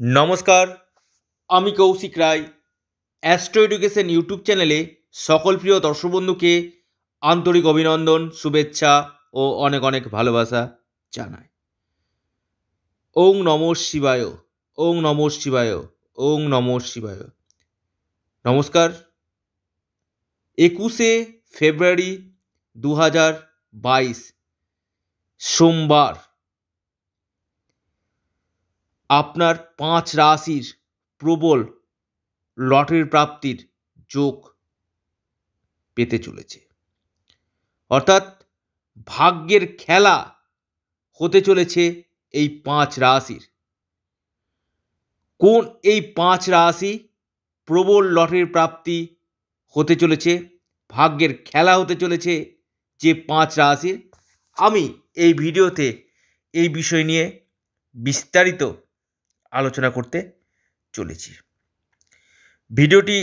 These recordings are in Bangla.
নমস্কার, আমি Kaushik Roy. Astro education YouTube চ্যানেলে সকল প্রিয় দর্শক বন্ধুকে আন্তরিক অভিনন্দন, শুভেচ্ছা ও অনেক অনেক ভালোবাসা জানাই। ওং নম শিবায়, ওং নম শিবায়, ওং নম শিবায়। নমস্কার। একুশে ফেব্রুয়ারি দু হাজার বাইশ, সোমবার। আপনার পাঁচ রাশির প্রবল লটারির প্রাপ্তির যোগ পেতে চলেছে। অর্থাৎ ভাগ্যের খেলা হতে চলেছে এই পাঁচ রাশির। কোন এই পাঁচ রাশি প্রবল লটারির প্রাপ্তি হতে চলেছে, ভাগ্যের খেলা হতে চলেছে যে পাঁচ রাশির? আমি এই ভিডিওতে এই বিষয় নিয়ে বিস্তারিত আলোচনা করতে চলেছি। ভিডিওটি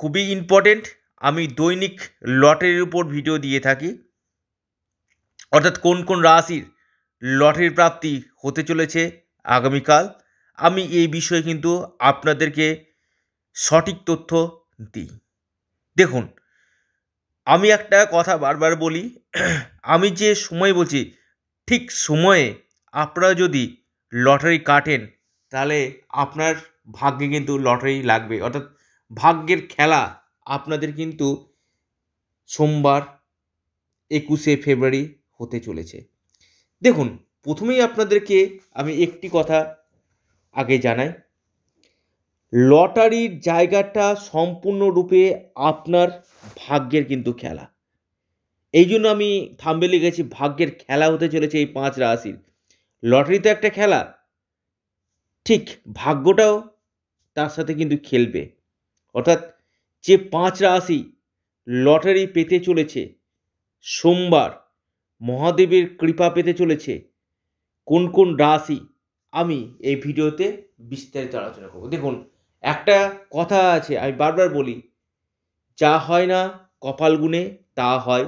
খুবই ইম্পর্টেন্ট আমি দৈনিক লটারির উপর ভিডিও দিয়ে থাকি। অর্থাৎ কোন কোন রাশির লটারির প্রাপ্তি হতে চলেছে আগামীকাল, আমি এই বিষয়ে কিন্তু আপনাদেরকে সঠিক তথ্য দিই। দেখুন, আমি একটা কথা বারবার বলি, আমি যে সময় বলছি, ঠিক সময়ে আপনারা যদি লটারি কাটেন তাহলে আপনার ভাগ্যে কিন্তু লটারি লাগবে। অর্থাৎ ভাগ্যের খেলা আপনাদের কিন্তু সোমবার একুশে ফেব্রুয়ারি হতে চলেছে। দেখুন, প্রথমেই আপনাদেরকে আমি একটি কথা আগে জানাই। লটারির জায়গাটা সম্পূর্ণরূপে আপনার ভাগ্যের কিন্তু খেলা। এই জন্য আমি থামবে লিখেছি, ভাগ্যের খেলা হতে চলেছে এই পাঁচ রাশির। লটারি তো একটা খেলা। ঠিক ভাগ্যটাও তার সাথে কিন্তু খেলবে। অর্থাৎ যে পাঁচ রাশি লটারি পেতে চলেছে, সোমবার মহাদেবের কৃপা পেতে চলেছে, কোন কোন রাশি আমি এই ভিডিওতে বিস্তারিত আলোচনা করব। দেখুন, একটা কথা আছে, আমি বারবার বলি, যা হয় না কপাল গুণে, তা হয়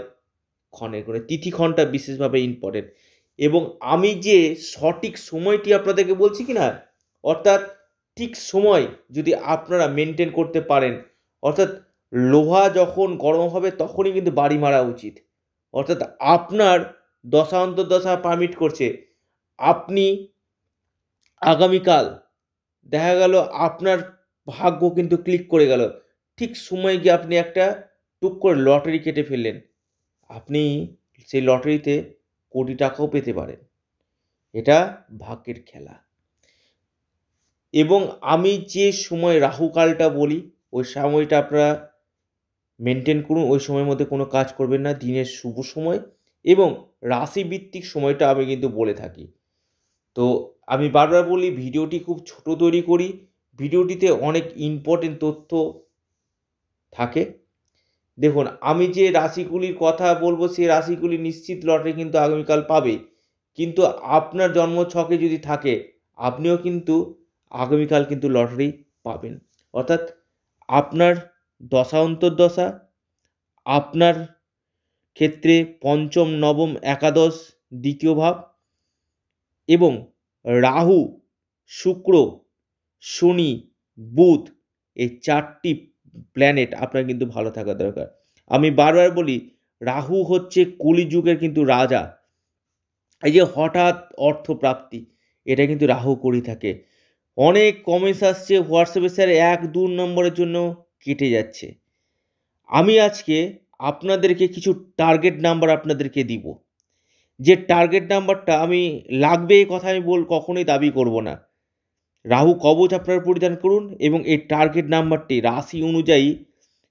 ক্ষণে গুণে। তিথিক্ষণটা বিশেষভাবে ইম্পর্টেন্ট এবং আমি যে সঠিক সময়টি আপনাদেরকে বলছি কি না অর্থাৎ ঠিক সময় যদি আপনারা মেনটেন করতে পারেন, অর্থাৎ লোহা যখন গরম হবে তখনই কিন্তু বাড়ি মারা উচিত। অর্থাৎ আপনার দশা অন্তর্দশা পারমিট করছে। আপনি আগামীকাল দেখা গেল আপনার ভাগ্য কিন্তু ক্লিক করে গেল। ঠিক সময় গিয়ে আপনি একটা টুক করে লটারি কেটে ফেললেন। আপনি সেই লটারিতে কোটি টাকাও পেতে পারেন। এটা ভাগ্যের খেলা। এবং আমি যে সময় রাহুকালটা বলি, ওই সময়টা আপনারা মেনটেন করুন, ওই সময়ের মধ্যে কোনো কাজ করবেন না, দিনের শুভ সময় এবং রাশিভিত্তিক সময়টা আমি কিন্তু বলে থাকি। তো আমি বারবার বলি, ভিডিওটি খুব ছোট তৈরি করি, ভিডিওটিতে অনেক ইম্পর্টেন্ট তথ্য থাকে। দেখুন, আমি যে রাশিগুলির কথা বলব, সেই রাশিগুলি নিশ্চিত লটারি কিন্তু আগামীকাল পাবে। কিন্তু আপনার জন্ম ছকে যদি থাকে, আপনিও কিন্তু আগামীকাল কিন্তু লটারি পাবেন। অর্থাৎ আপনার দশা অন্তর্দশা, আপনার ক্ষেত্রে পঞ্চম, নবম, একাদশ, দ্বিতীয় ভাব এবং রাহু, শুক্র, শনি, বুধ এই চারটি প্ল্যানেট আপনার কিন্তু ভালো থাকা দরকার। আমি বারবার বলি, রাহু হচ্ছে কলিযুগের কিন্তু রাজা। এই যে হঠাৎ অর্থপ্রাপ্তি, এটা কিন্তু রাহু করি থাকে। অনেক কমেন্টস আসছে হোয়াটসঅ্যাপে স্যার এক দু নম্বরের জন্য কেটে যাচ্ছে। আমি আজকে আপনাদেরকে কিছু টার্গেট নাম্বার আপনাদেরকে দিব। যে টার্গেট নাম্বারটা আমি লাগবে এই কথা আমি বল, কখনোই দাবি করব না। রাহু কবচ আপনারা পরিধান করুন এবং এই টার্গেট নাম্বারটি রাশি অনুযায়ী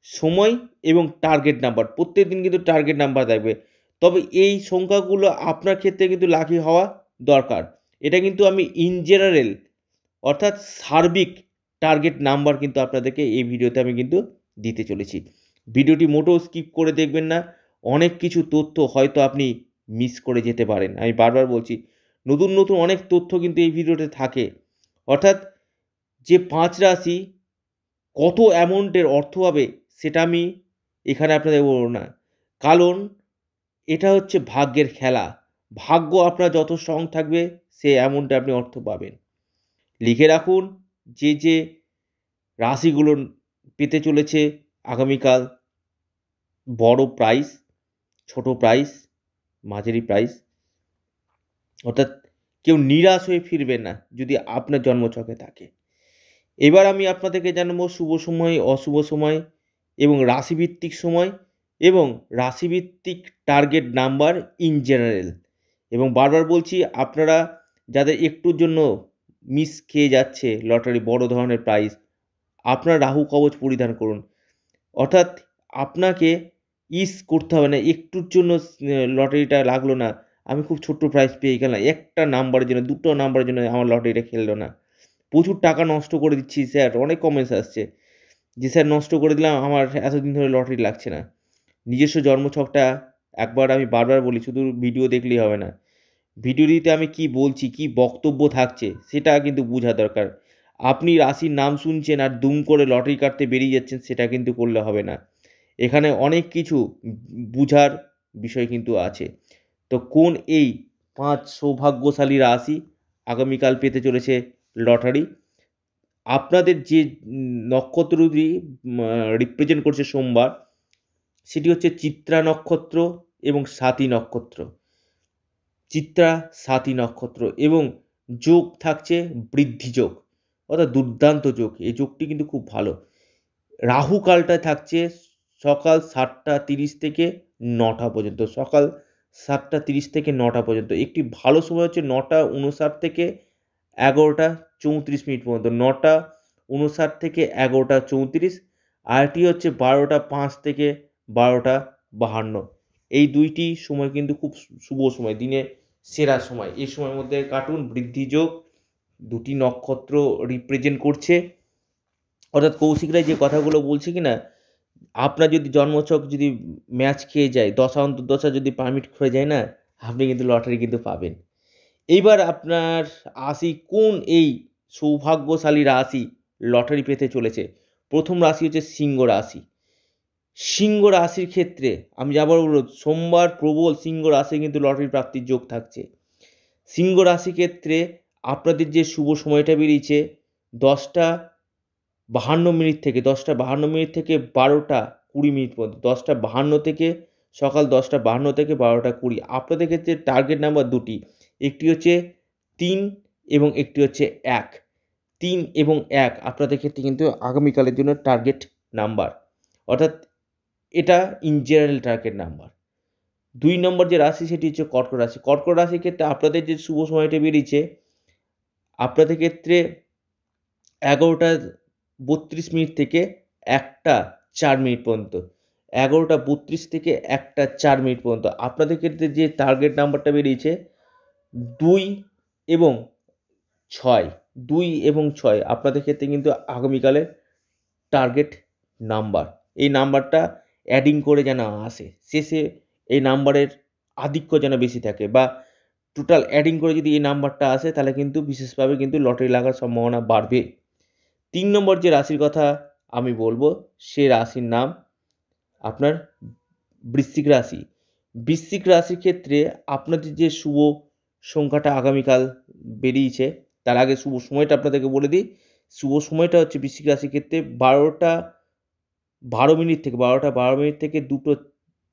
সময় এবং টার্গেট নাম্বার প্রত্যেক দিন কিন্তু টার্গেট নাম্বার থাকবে। তবে এই সংখ্যাগুলো আপনার ক্ষেত্রে কিন্তু লাকি হওয়া দরকার। এটা কিন্তু আমি ইন জেনারেল অর্থাৎ সার্বিক টার্গেট নাম্বার কিন্তু আপনাদেরকে এই ভিডিওতে আমি কিন্তু দিতে চলেছি। ভিডিওটি মোটেও স্কিপ করে দেখবেন না। অনেক কিছু তথ্য হয়তো আপনি মিস করে যেতে পারেন। আমি বারবার বলছি, নতুন নতুন অনেক তথ্য কিন্তু এই ভিডিওতে থাকে। অর্থাৎ যে পাঁচ রাশি কত অ্যামাউন্টের অর্থ হবে সেটা আমি এখানে আপনাদের বলব না। কারণ এটা হচ্ছে ভাগ্যের খেলা। ভাগ্য আপনার যত স্ট্রং থাকবে, সে অ্যামাউন্টে আপনি অর্থ পাবেন। লিখে রাখুন যে যে রাশিগুলো পেতে চলেছে আগামীকাল। বড় প্রাইস ছোট প্রাইস মাঝারি প্রাইস অর্থাৎ কেউ নিরাশ হয়ে ফিরবে না যদি আপনার জন্মছকে থাকে। এবার আমি আপনাদেরকে জানাব শুভ সময়, অশুভ সময় এবং রাশিভিত্তিক সময় এবং রাশিভিত্তিক টার্গেট নাম্বার ইন জেনারেল এবং বারবার বলছি, আপনারা যাদের একটুর জন্য মিস খেয়ে যাচ্ছে লটারি বড় ধরনের প্রাইজ আপনার রাহু কবচ পরিধান করুন। অর্থাৎ আপনাকে ইস করতে হবে না, একটুর জন্য লটারিটা লাগল না, আমি খুব ছোট্ট প্রাইজ পেয়ে গেলাম, একটা নাম্বারের জন্য, দুটো নাম্বারের জন্য আমার লটারিটা খেললো না। প্রচুর টাকা নষ্ট করে দিচ্ছি স্যার অনেক কমেন্টস আসছে যে স্যার নষ্ট করে দিলাম, আমার এতদিন ধরে লটারি লাগছে না। নিজস্ব জন্মছকটা একবার আমি বারবার বলি, শুধু ভিডিও দেখলেই হবে না। ভিডিওটিতে আমি কি বলছি, কি বক্তব্য থাকছে, সেটা কিন্তু বোঝা দরকার। আপনি রাশির নাম শুনছেন আর দুম করে লটারি কাটতে বেরিয়ে যাচ্ছেন, সেটা কিন্তু করলে হবে না। এখানে অনেক কিছু বুঝার বিষয় কিন্তু আছে। তো কোন এই পাঁচ সৌভাগ্যশালী রাশি আগামীকাল পেতে চলেছে লটারি? আপনাদের যে নক্ষত্রটি রিপ্রেজেন্ট করছে সোমবার, সেটি হচ্ছে চিত্রা নক্ষত্র এবং সাতী নক্ষত্র। চিত্রা, সাতী নক্ষত্র এবং যোগ থাকছে বৃদ্ধি যোগ, অর্থাৎ দুর্দান্ত যোগ। এই যোগটি কিন্তু খুব ভালো। রাহু কালটায় থাকছে সকাল সাতটা তিরিশ থেকে নটা পর্যন্ত, সকাল সাতটা তিরিশ থেকে নটা পর্যন্ত। একটি ভালো সময় হচ্ছে নটা উনষাট থেকে এগারোটা চৌত্রিশ মিনিট পর্যন্ত। নটা উনষাট থেকে এগারোটা চৌত্রিশ আরটি হচ্ছে বারোটা পাঁচ থেকে বারোটা বাহান্ন। এই দুইটি সময় কিন্তু খুব শুভ সময়। দিনে সেরা সময়। এই সময়ের মধ্যে কার্টুন বৃদ্ধি যোগ দুটি নক্ষত্র রিপ্রেজেন্ট করছে। অর্থাৎ কৌশিকরাই যে কথাগুলো বলছে কি না আপনার যদি জন্মছক যদি ম্যাচ খেয়ে যায়, দশা অন্তর্দশা যদি পারমিট হয়ে যায় না, আপনি কিন্তু লটারি কিন্তু পাবেন। এইবার আপনার আসি কোন এই সৌভাগ্যশালী রাশি লটারি পেতে চলেছে? প্রথম রাশি হচ্ছে সিংহ রাশি। সিংহ রাশির ক্ষেত্রে, আমি যাবার বলব, সোমবার প্রবল সিংহ রাশি কিন্তু লটারি প্রাপ্তির যোগ থাকছে। সিংহ রাশি ক্ষেত্রে আপনাদের যে শুভ সময়টা বেরিয়েছে, দশটা বাহান্ন মিনিট থেকে, দশটা বাহান্ন মিনিট থেকে বারোটা কুড়ি মিনিট পর্যন্ত, দশটা বাহান্ন থেকে সকাল দশটা বাহান্ন থেকে বারোটা কুড়ি। আপনাদের ক্ষেত্রে টার্গেট নাম্বার দুটি, একটি হচ্ছে তিন এবং একটি হচ্ছে এক। তিন এবং এক আপনাদের ক্ষেত্রে কিন্তু আগামীকালের জন্য টার্গেট নাম্বার অর্থাৎ এটা ইন জেনারেল টার্গেট নাম্বার দুই নম্বর যে রাশি সেটি হচ্ছে কর্কট রাশি। কর্কট রাশির ক্ষেত্রে আপনাদের যে শুভ সময়টা বেরিয়েছে, আপনাদের ক্ষেত্রে এগারোটা বত্রিশ মিনিট থেকে একটা চার মিনিট পর্যন্ত, এগারোটা বত্রিশ থেকে একটা চার মিনিট পর্যন্ত আপনাদের ক্ষেত্রে যে টার্গেট নাম্বারটা বেরিয়েছে, দুই এবং ছয়, দুই এবং ছয় আপনাদের ক্ষেত্রে কিন্তু আগামীকালের টার্গেট নাম্বার এই নাম্বারটা অ্যাডিং করে যেন আসে। শেষে এই নাম্বারের আধিক্য যেন বেশি থাকে বা টোটাল অ্যাডিং করে যদি এই নাম্বারটা আসে, তাহলে কিন্তু বিশেষভাবে কিন্তু লটারি লাগার সম্ভাবনা বাড়বে। তিন নম্বর যে রাশির কথা আমি বলব, সে রাশির নাম আপনার বৃশ্চিক রাশি। বৃশ্চিক রাশির ক্ষেত্রে আপনাদের যে শুভ সংখ্যাটা আগামীকাল বেরিয়েছে, তার আগে শুভ সময়টা আপনাদেরকে বলে দিই। শুভ সময়টা হচ্ছে বৃশ্চিক রাশির ক্ষেত্রে বারোটা বারো মিনিট থেকে, বারোটা, বারো মিনিট থেকে দুটো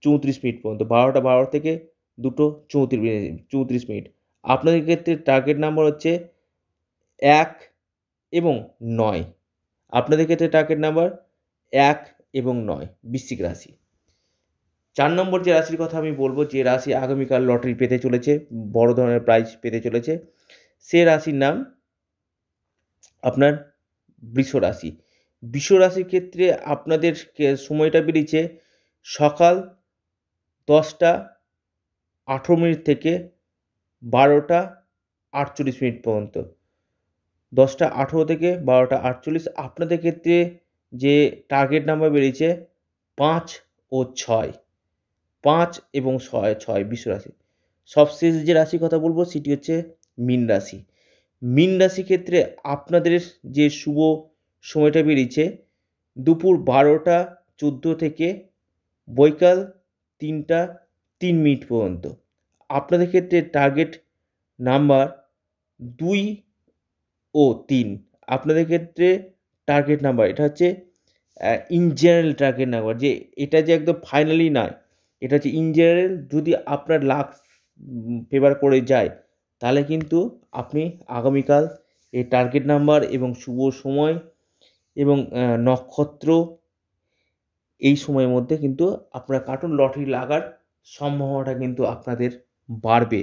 চৌত্রিশ মিনিট পর্যন্ত, বারোটা, বারো থেকে দুটো চৌত্রিশ মিনিট চৌত্রিশ মিনিট। আপনাদের ক্ষেত্রে টার্গেট নাম্বার হচ্ছে এক এবং নয়। আপনাদের ক্ষেত্রে টার্গেট নাম্বার এক এবং নয়, বৃশ্চিক রাশি। চার নম্বর যে রাশির কথা আমি বলব, যে রাশি আগামীকাল লটারি পেতে চলেছে, বড় ধরনের প্রাইজ পেতে চলেছে, সে রাশির নাম আপনার বৃষ রাশি। রাশির ক্ষেত্রে আপনাদের সময়টা বেরিয়েছে সকাল দশটা আঠেরো মিনিট থেকে বারোটা আটচল্লিশ মিনিট পর্যন্ত। দশটা আঠেরো থেকে বারোটা আটচল্লিশ। আপনাদের ক্ষেত্রে যে টার্গেট নাম্বার বেরিয়েছে পাঁচ ও ছয়। পাঁচ এবং ছয় ছয় রাশি সবশেষ যে রাশির কথা বলব সেটি হচ্ছে মীন রাশি। মীন রাশি ক্ষেত্রে আপনাদের যে শুভ সময়টা বেরিয়েছে দুপুর বারোটা চোদ্দ থেকে বৈকাল তিনটা তিন মিনিট পর্যন্ত। আপনাদের ক্ষেত্রে টার্গেট নাম্বার দুই ও তিন। আপনাদের ক্ষেত্রে টার্গেট নাম্বার এটা হচ্ছে ইন জেনারেল টার্গেট নাম্বার যে এটা যে একদম ফাইনালি নয়, এটা হচ্ছে ইন জেনারেল যদি আপনার লাক ফেভার করে যায়, তাহলে কিন্তু আপনি আগামীকাল এই টার্গেট নাম্বার এবং শুভ সময় এবং নক্ষত্র এই সময়ের মধ্যে কিন্তু আপনার কার্টুন লটারি লাগার সম্ভাবনাটা কিন্তু আপনাদের বাড়বে।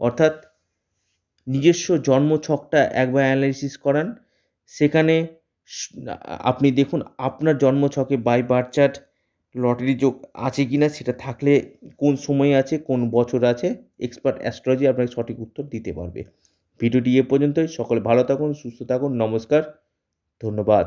অর্থাৎ নিজস্ব জন্মছকটা একবার অ্যানালাইসিস করান। সেখানে আপনি দেখুন আপনার জন্মছকে বাই বার্থ চার্ট লটারি যোগ আছে কি না সেটা থাকলে কোন সময় আছে, কোন বছর আছে এক্সপার্ট অ্যাস্ট্রোলজি আপনাকে সঠিক উত্তর দিতে পারবে। ভিডিওটি এ পর্যন্তই। সকলে ভালো থাকুন, সুস্থ থাকুন, নমস্কার। ধন্যবাদ।